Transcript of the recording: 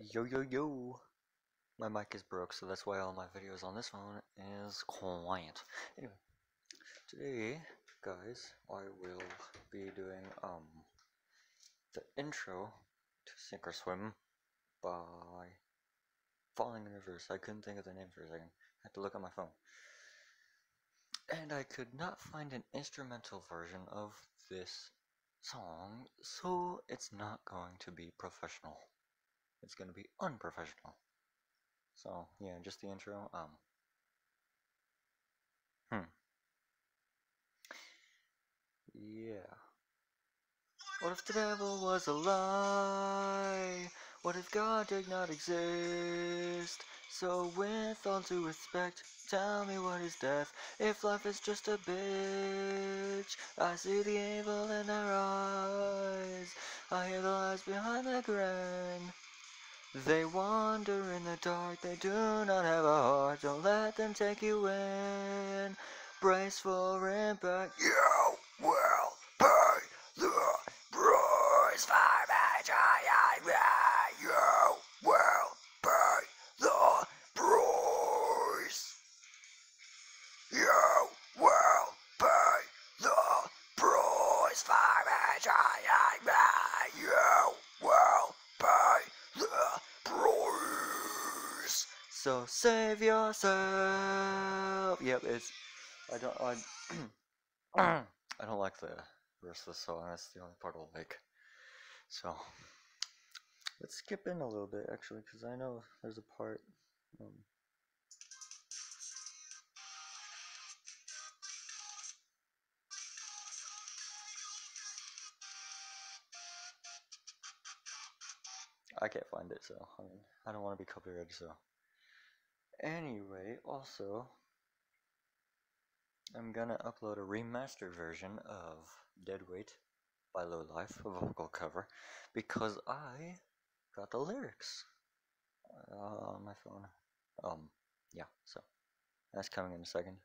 Yo yo yo! My mic is broke, so that's why all my videos on this phone is quiet. Anyway, today, guys, I will be doing um the intro to Sink or Swim by Falling in Reverse. I couldn't think of the name for a second. I had to look on my phone. And I could not find an instrumental version of this song, so it's not going to be professional it's going to be unprofessional. So, yeah, just the intro. Um, hmm. Yeah. What if the devil was a lie? What if God did not exist? So with all due respect, tell me what is death? If life is just a bitch, I see the evil in their eyes. I hear the lies behind the grin. They wander in the dark, they do not have a heart. Don't let them take you in. Brace for impact. You So save yourself. Yep, it's. I don't. I. I don't like the rest of the song. That's the only part I'll like. So let's skip in a little bit actually, because I know there's a part. Um, I can't find it, so I mean, I don't want to be copyrighted, so. Anyway, also, I'm gonna upload a remastered version of Dead Weight by Low Life, a vocal cover, because I got the lyrics uh, on my phone. Um, yeah, so that's coming in a second.